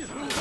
Osterwisch!